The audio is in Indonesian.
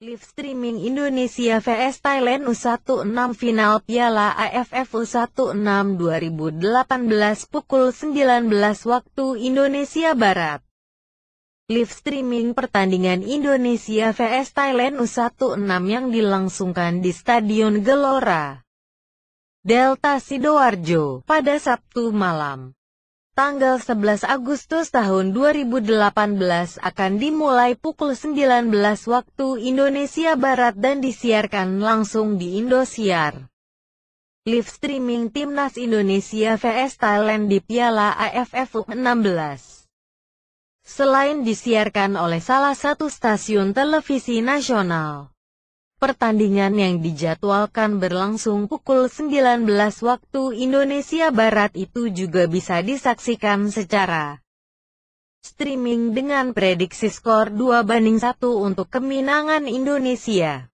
Live streaming Indonesia vs Thailand U16 final Piala AFF U16 2018 pukul 19 waktu Indonesia Barat. Live streaming pertandingan Indonesia vs Thailand U16 yang dilangsungkan di Stadion Gelora Delta Sidoarjo pada Sabtu malam tanggal 11 Agustus tahun 2018 akan dimulai pukul 19 waktu Indonesia Barat dan disiarkan langsung di Indosiar. Live streaming Timnas Indonesia vs Thailand di Piala AFF U16. Selain disiarkan oleh salah satu stasiun televisi nasional, Pertandingan yang dijadwalkan berlangsung pukul 19 waktu Indonesia Barat itu juga bisa disaksikan secara streaming dengan prediksi skor 2 banding 1 untuk kemenangan Indonesia.